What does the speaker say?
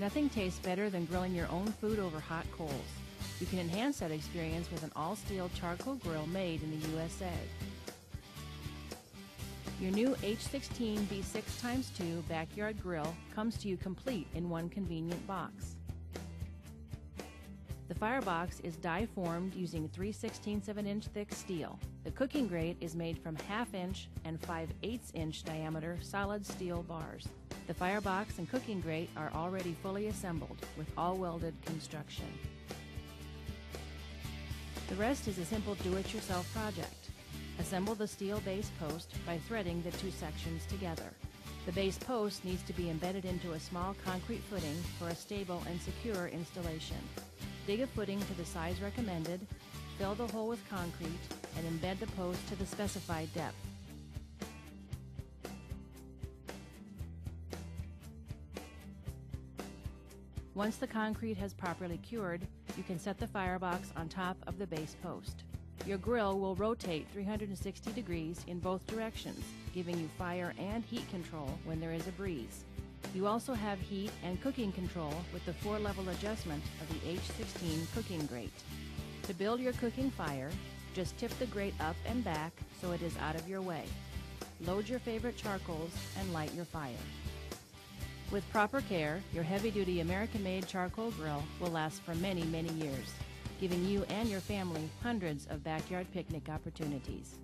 Nothing tastes better than grilling your own food over hot coals. You can enhance that experience with an all-steel charcoal grill made in the USA. Your new H16 B6 x 2 backyard grill comes to you complete in one convenient box. The firebox is die formed using 3 16 of an inch thick steel. The cooking grate is made from half inch and 5 8 inch diameter solid steel bars. The firebox and cooking grate are already fully assembled with all welded construction. The rest is a simple do-it-yourself project. Assemble the steel base post by threading the two sections together. The base post needs to be embedded into a small concrete footing for a stable and secure installation. Dig a footing to the size recommended, fill the hole with concrete, and embed the post to the specified depth. Once the concrete has properly cured, you can set the firebox on top of the base post. Your grill will rotate 360 degrees in both directions, giving you fire and heat control when there is a breeze. You also have heat and cooking control with the four-level adjustment of the H16 cooking grate. To build your cooking fire, just tip the grate up and back so it is out of your way. Load your favorite charcoals and light your fire. With proper care, your heavy-duty American-made charcoal grill will last for many, many years, giving you and your family hundreds of backyard picnic opportunities.